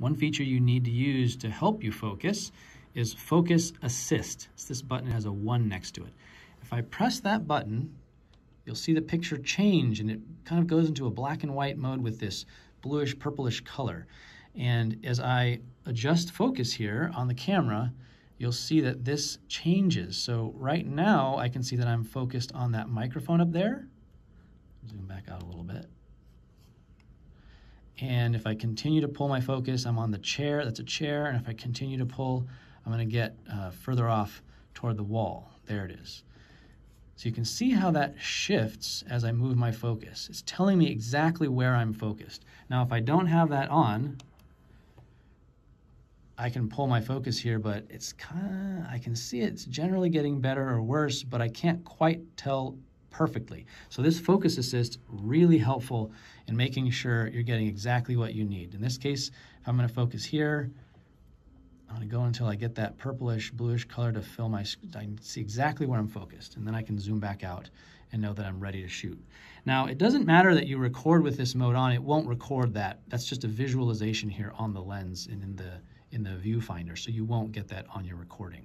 one feature you need to use to help you focus is Focus Assist. It's this button has a one next to it. If I press that button, you'll see the picture change and it kind of goes into a black and white mode with this bluish purplish color. And as I adjust focus here on the camera, you'll see that this changes. So right now I can see that I'm focused on that microphone up there. Zoom back out a little bit. And if I continue to pull my focus, I'm on the chair, that's a chair, and if I continue to pull, I'm gonna get uh, further off toward the wall. There it is. So you can see how that shifts as I move my focus. It's telling me exactly where I'm focused. Now, if I don't have that on, I can pull my focus here, but it's kind of, I can see it's generally getting better or worse, but I can't quite tell perfectly. So this focus assist really helpful in making sure you're getting exactly what you need. In this case, if I'm going to focus here, I'm going to go until I get that purplish bluish color to fill my, I see exactly where I'm focused, and then I can zoom back out and know that I'm ready to shoot. Now, it doesn't matter that you record with this mode on, it won't record that. That's just a visualization here on the lens and in the, in the viewfinder, so you won't get that on your recording.